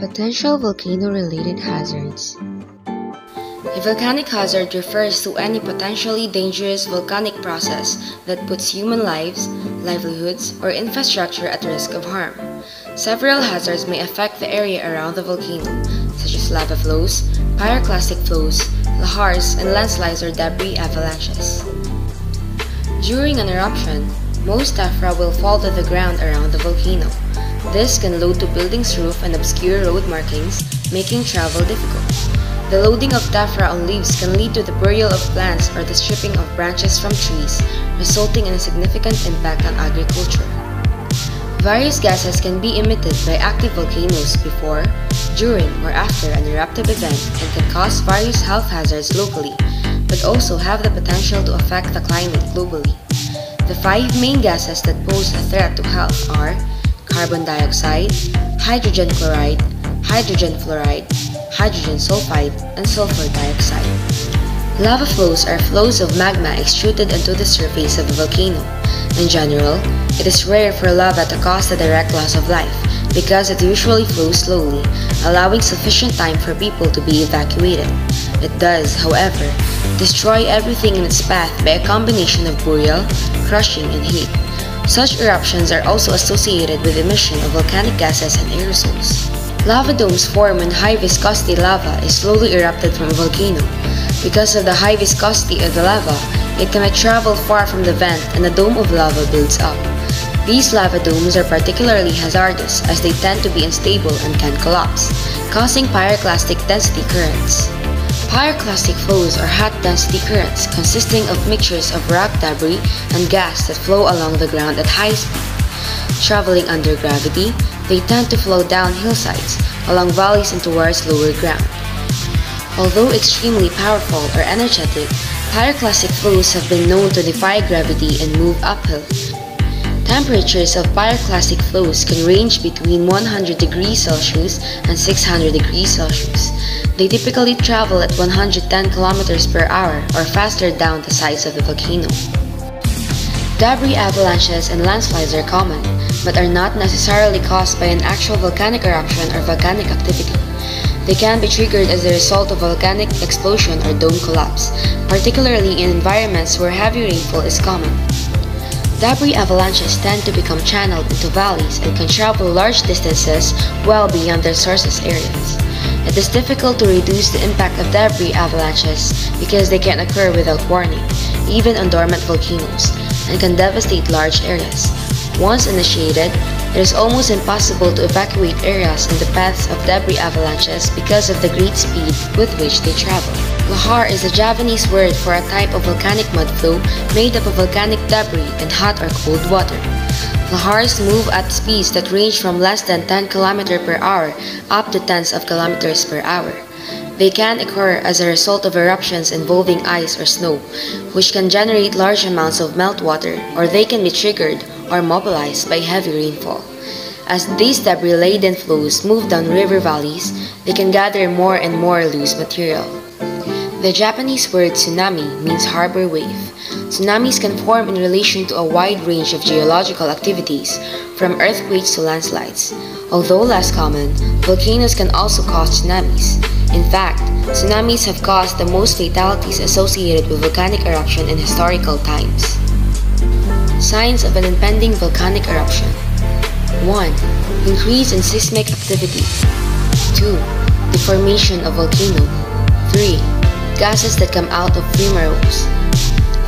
Potential volcano-related hazards A volcanic hazard refers to any potentially dangerous volcanic process that puts human lives, livelihoods, or infrastructure at risk of harm. Several hazards may affect the area around the volcano, such as lava flows, pyroclastic flows, lahars, and landslides or debris avalanches. During an eruption, most tephra will fall to the ground around the volcano. This can load to buildings' roof and obscure road markings, making travel difficult. The loading of tephra on leaves can lead to the burial of plants or the stripping of branches from trees, resulting in a significant impact on agriculture. Various gases can be emitted by active volcanoes before, during, or after an eruptive event and can cause various health hazards locally, but also have the potential to affect the climate globally. The five main gases that pose a threat to health are carbon dioxide, hydrogen chloride, hydrogen fluoride, hydrogen sulfide, and sulfur dioxide. Lava flows are flows of magma extruded onto the surface of a volcano. In general, it is rare for lava to cause a direct loss of life because it usually flows slowly, allowing sufficient time for people to be evacuated. It does, however, destroy everything in its path by a combination of burial, crushing, and heat. Such eruptions are also associated with emission of volcanic gases and aerosols. Lava domes form when high viscosity lava is slowly erupted from a volcano. Because of the high viscosity of the lava, it cannot travel far from the vent and a dome of lava builds up. These lava domes are particularly hazardous as they tend to be unstable and can collapse, causing pyroclastic density currents. Pyroclastic flows are hot density currents consisting of mixtures of rock debris and gas that flow along the ground at high speed. Traveling under gravity, they tend to flow down hillsides, along valleys and towards lower ground. Although extremely powerful or energetic, pyroclastic flows have been known to defy gravity and move uphill. Temperatures of pyroclastic flows can range between 100 degrees Celsius and 600 degrees Celsius. They typically travel at 110 kilometers per hour or faster down the sides of the volcano. Debris avalanches and landslides are common, but are not necessarily caused by an actual volcanic eruption or volcanic activity. They can be triggered as a result of volcanic explosion or dome collapse, particularly in environments where heavy rainfall is common. Debris avalanches tend to become channeled into valleys and can travel large distances well beyond their sources areas. It is difficult to reduce the impact of debris avalanches because they can occur without warning, even on dormant volcanoes, and can devastate large areas. Once initiated, it is almost impossible to evacuate areas in the paths of debris avalanches because of the great speed with which they travel. Lahar is a Javanese word for a type of volcanic mud flow made up of volcanic debris and hot or cold water. Lahars move at speeds that range from less than 10 km per hour up to tens of kilometers per hour. They can occur as a result of eruptions involving ice or snow, which can generate large amounts of meltwater, or they can be triggered or mobilized by heavy rainfall. As these debris-laden flows move down river valleys, they can gather more and more loose material. The Japanese word tsunami means harbor wave. Tsunamis can form in relation to a wide range of geological activities, from earthquakes to landslides. Although less common, volcanoes can also cause tsunamis. In fact, tsunamis have caused the most fatalities associated with volcanic eruption in historical times. Signs of an impending volcanic eruption 1. Increase in seismic activity 2. Deformation of volcano 3 gases that come out of fumaroles.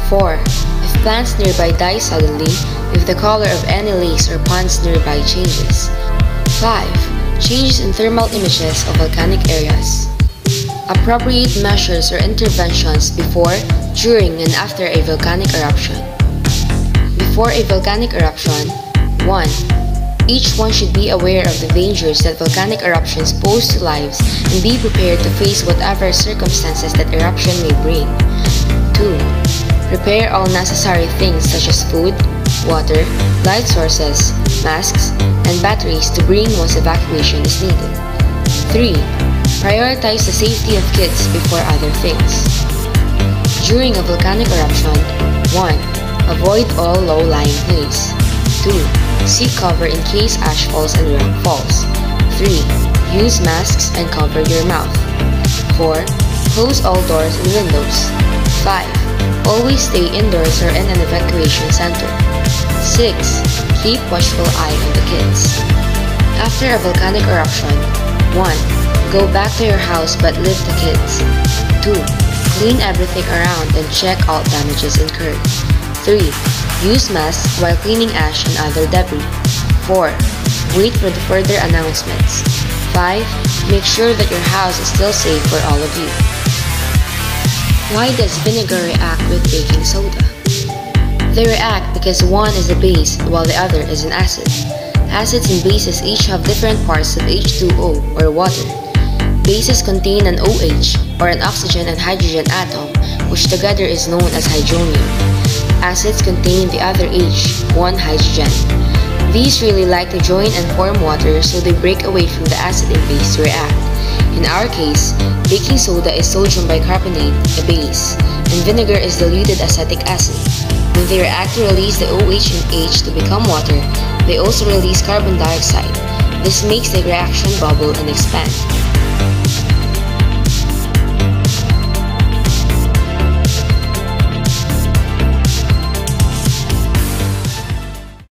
4. If plants nearby die suddenly, if the color of any lakes or ponds nearby changes. 5. Changes in thermal images of volcanic areas. Appropriate measures or interventions before, during, and after a volcanic eruption. Before a volcanic eruption, 1. Each one should be aware of the dangers that volcanic eruptions pose to lives and be prepared to face whatever circumstances that eruption may bring. 2. Prepare all necessary things such as food, water, light sources, masks, and batteries to bring once evacuation is needed. 3. Prioritize the safety of kids before other things. During a volcanic eruption, 1. Avoid all low-lying place. 2. Seek cover in case ash falls and rock falls. 3. Use masks and cover your mouth. 4. Close all doors and windows. 5. Always stay indoors or in an evacuation center. 6. Keep watchful eye on the kids. After a volcanic eruption, 1. Go back to your house but leave the kids. 2. Clean everything around and check all damages incurred. 3. Use masks while cleaning ash and other debris. 4. Wait for the further announcements. 5. Make sure that your house is still safe for all of you. Why does vinegar react with baking soda? They react because one is a base while the other is an acid. Acids and bases each have different parts of H2O or water. Bases contain an OH or an oxygen and hydrogen atom which together is known as hydronium. Acids contain the other H, one hydrogen. These really like to join and form water so they break away from the acid and base to react. In our case, baking soda is sodium bicarbonate, a base, and vinegar is diluted acetic acid. When they react to release the OH and H to become water, they also release carbon dioxide. This makes the reaction bubble and expand.